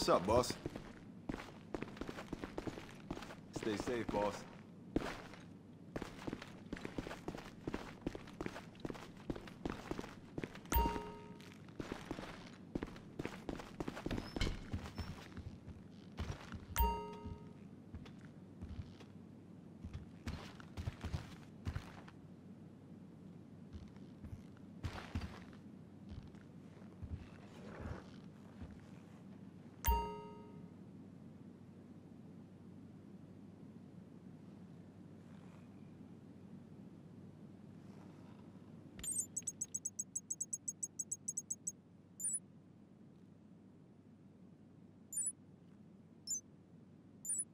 What's up, boss? Stay safe, boss.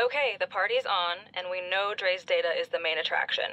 Okay, the party's on, and we know Dre's data is the main attraction.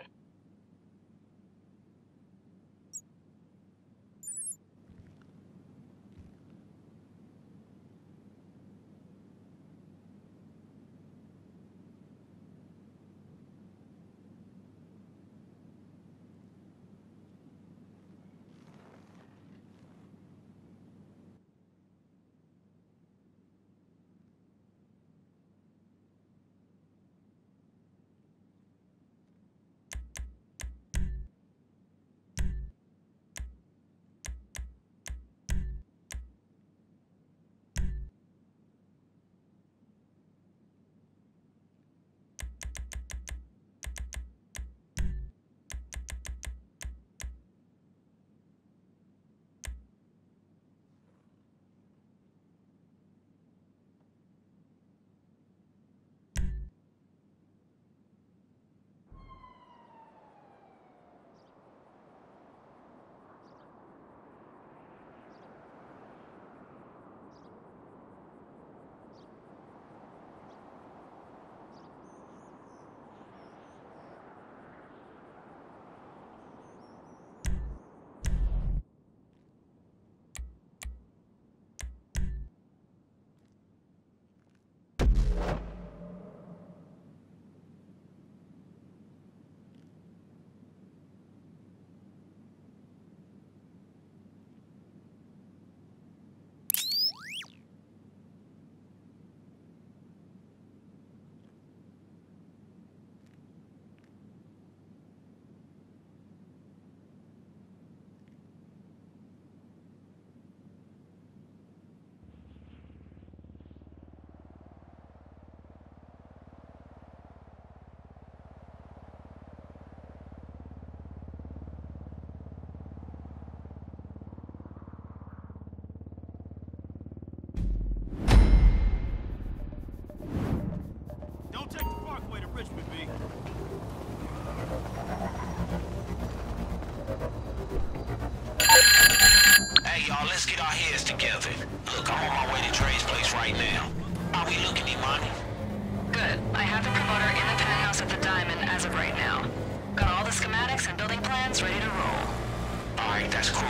That's cool.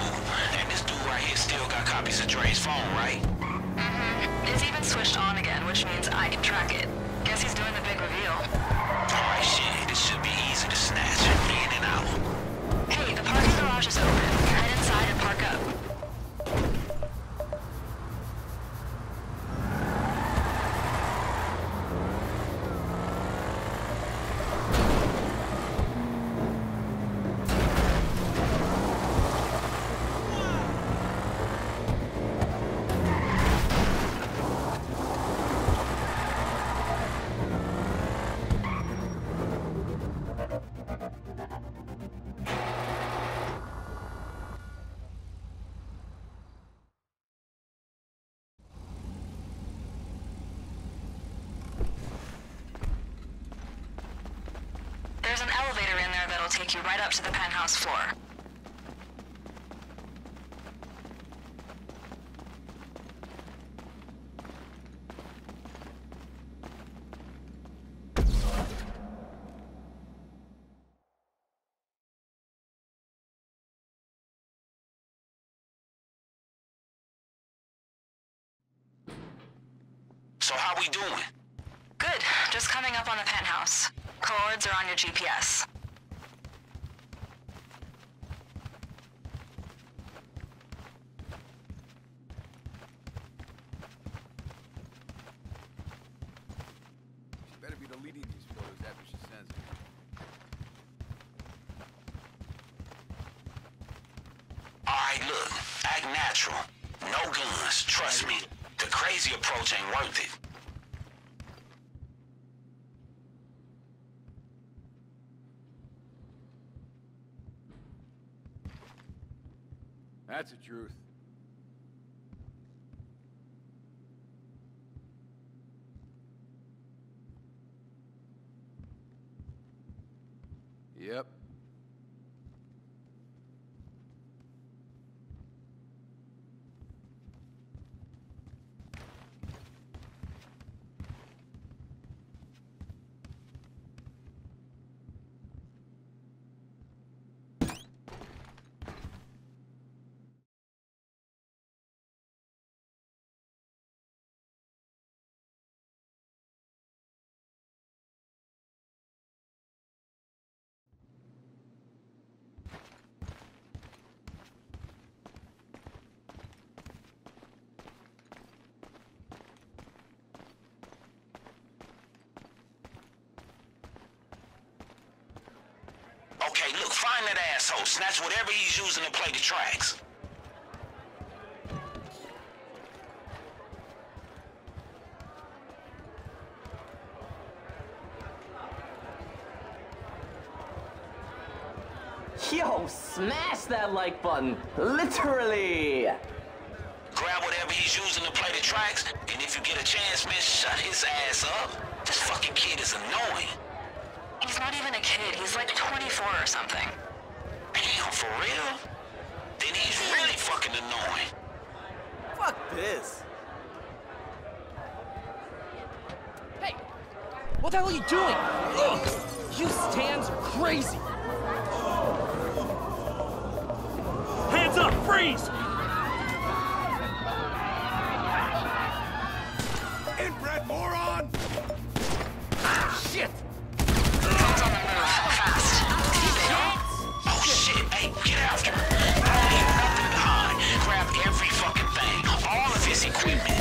And this dude right here still got copies of Dre's phone, right? Mm-hmm. It's even switched on again, which means I can track it. Guess he's doing the big reveal. Alright, shit. This should be easy to snatch. In and out. Hey, the parking garage is open. Elevator in there that'll take you right up to the penthouse floor. So how we doing? Good. Just coming up on the penthouse. Coords are on your GPS. That's the truth. Okay, look, find that asshole. Snatch whatever he's using to play the tracks. Yo, smash that like button. Literally. Grab whatever he's using to play the tracks, and if you get a chance, man, shut his ass up. This fucking kid is annoying. He's not even a kid. He's like 24 or something. Damn, for real? Then he's really fucking annoying. Fuck this. Hey! What the hell are you doing? Ugh! You stands are crazy! Hands up! Freeze! His equipment.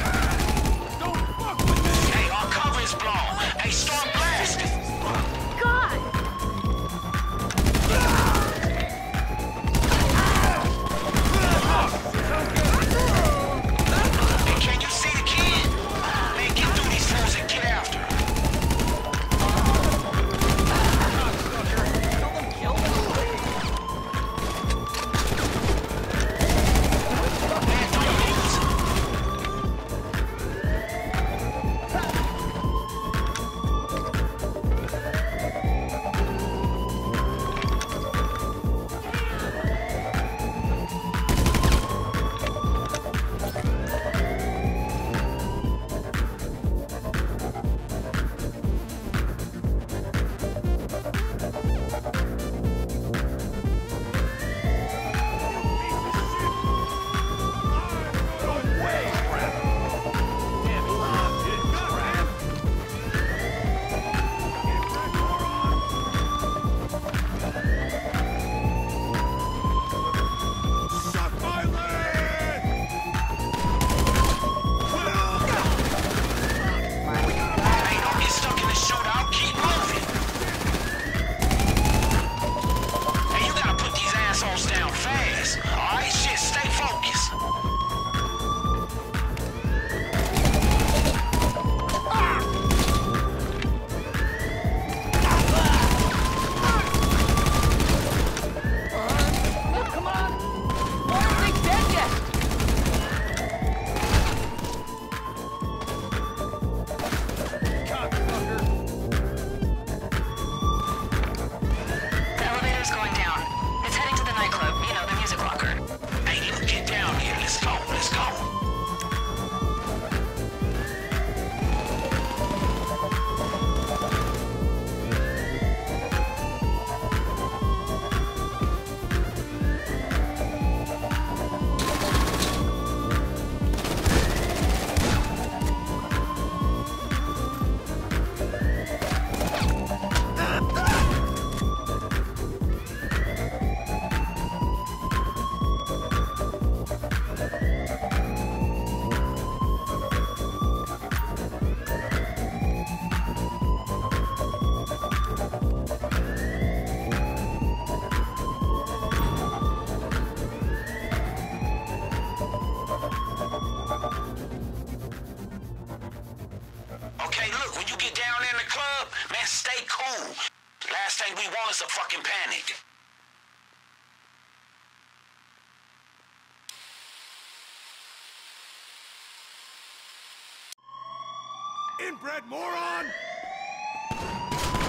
Inbred moron!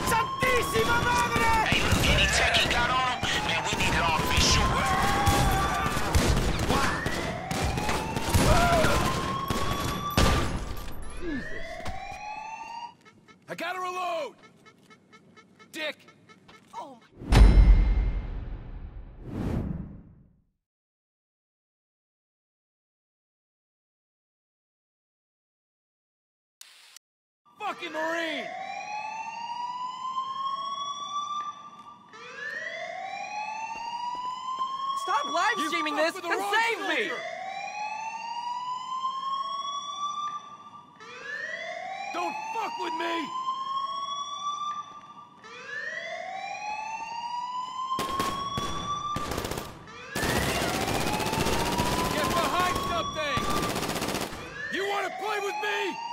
Santissima madre! Hey, look, any tech he got on him, man, we need it all to be sure. I gotta reload! fucking Marine! Stop live streaming this and save soldier. me! Don't fuck with me! Get behind something! You wanna play with me?